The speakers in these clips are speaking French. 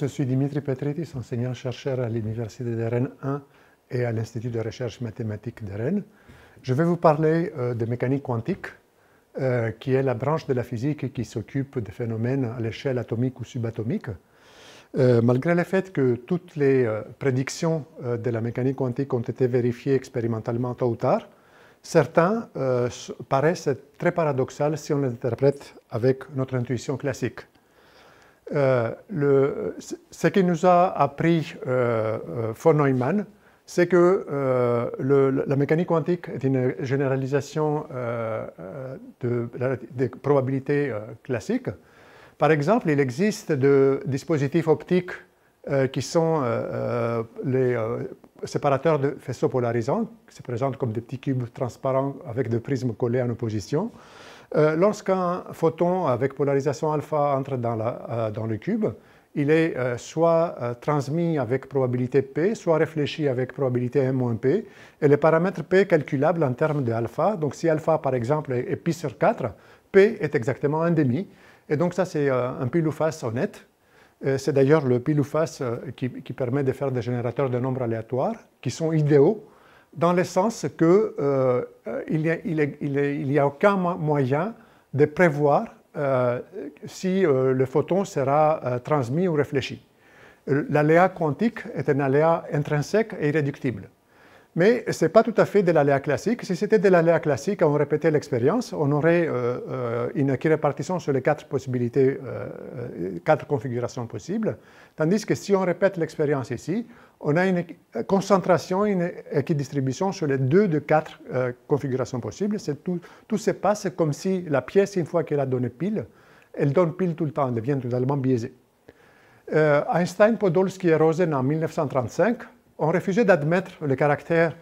je suis Dimitri Petritis, enseignant-chercheur à l'Université de Rennes 1 et à l'Institut de recherche mathématique de Rennes. Je vais vous parler euh, de mécanique quantique, euh, qui est la branche de la physique qui s'occupe des phénomènes à l'échelle atomique ou subatomique. Euh, malgré le fait que toutes les prédictions de la mécanique quantique ont été vérifiées expérimentalement tôt ou tard, certains paraissent très paradoxales si on les interprète avec notre intuition classique. Euh, ce qui nous a appris euh, euh, von Neumann, c'est que la mécanique quantique est une généralisation de, des probabilités classiques. Par exemple, il existe des dispositifs optiques qui sont les séparateurs de faisceaux polarisants, qui se présentent comme des petits cubes transparents avec des prismes collés en opposition. Euh, lorsqu'un photon avec polarisation alpha entre dans, euh, le cube, il est euh, soit transmis avec probabilité P, soit réfléchi avec probabilité M-P. Et le paramètre P est calculable en termes de alpha. Donc si alpha, par exemple, est pi sur 4, P est exactement 1,5. Et donc ça, c'est un pile ou face honnête. C'est d'ailleurs le pile ou face qui, qui, permet de faire des générateurs de nombres aléatoires qui sont idéaux dans le sens qu'il euh, n'y a, aucun moyen de prévoir euh, si euh, le photon sera transmis ou réfléchi. L'aléa quantique est un aléa intrinsèque et irréductible. Mais ce n'est pas tout à fait de l'aléa classique. Si c'était de l'aléa classique, on répétait l'expérience, on aurait euh, euh, une équirépartition sur les quatre possibilités, euh, quatre configurations possibles. Tandis que si on répète l'expérience ici, on a une concentration, une équidistribution sur les deux de quatre configurations possibles. Tout, tout se passe comme si la pièce, une fois qu'elle a donné pile, elle donne pile tout le temps, elle devient totalement biaisée. Einstein, Podolsky et Rosen en 1935 ont refusé d'admettre le caractère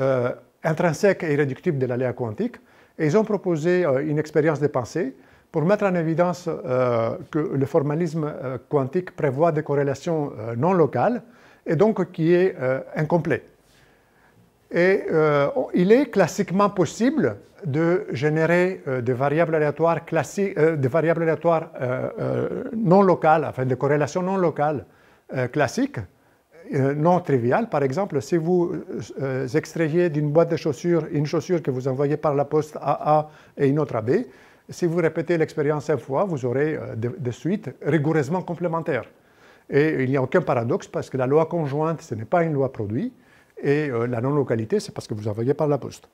euh, intrinsèque et irréductible de l'aléa quantique et ils ont proposé euh, une expérience de pensée pour mettre en évidence euh, que le formalisme quantique prévoit des corrélations non locales et donc qui est incomplet. Et il est classiquement possible de générer des variables aléatoires, classiques, des variables aléatoires non locales, enfin des corrélations non locales classiques, euh, non trivial. Par exemple, si vous euh, extrayez d'une boîte de chaussures une chaussure que vous envoyez par la poste à A et une autre à B, si vous répétez l'expérience cinq fois, vous aurez euh, des suites rigoureusement complémentaires. Et il n'y a aucun paradoxe parce que la loi conjointe, ce n'est pas une loi produit, et la non-localité, c'est parce que vous envoyez par la poste.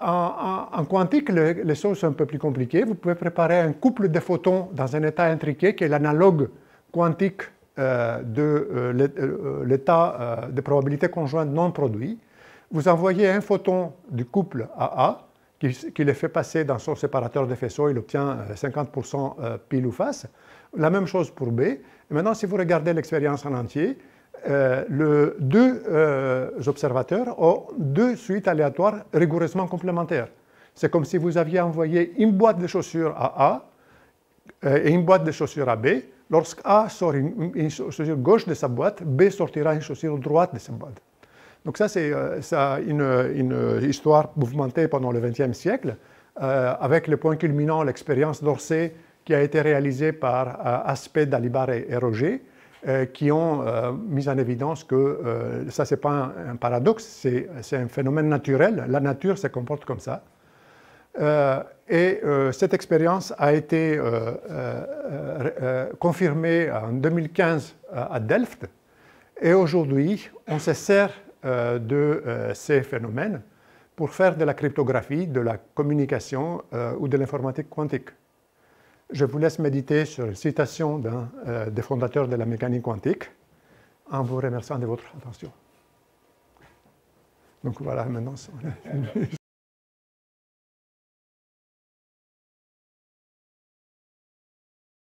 en, quantique, les, choses sont un peu plus compliquées. Vous pouvez préparer un couple de photons dans un état intriqué qui est l'analogue quantique euh, de euh, euh, l'état de probabilité conjointe non produit, vous envoyez un photon du couple AA qui, qui, le fait passer dans son séparateur de faisceaux, il obtient 50% pile ou face. La même chose pour B. Et maintenant, si vous regardez l'expérience en entier, les deux observateurs ont deux suites aléatoires rigoureusement complémentaires. C'est comme si vous aviez envoyé une boîte de chaussures à A et une boîte de chaussures à B Lorsque A sort une, chaussure gauche de sa boîte, B sortira une chaussure droite de sa boîte. Donc ça, c'est euh, une, histoire mouvementée pendant le XXe siècle, euh, avec le point culminant, l'expérience d'Orsay, qui a été réalisée par euh, Aspect, Dalibar et, Roger, qui ont mis en évidence que ça, ce n'est pas un paradoxe, c'est un phénomène naturel. La nature se comporte comme ça. Euh, et euh, cette expérience a été euh, confirmée en 2015 à Delft. Et aujourd'hui, on se sert de ces phénomènes pour faire de la cryptographie, de la communication ou de l'informatique quantique. Je vous laisse méditer sur une citation des fondateurs de la mécanique quantique en vous remerciant de votre attention. Donc voilà, maintenant.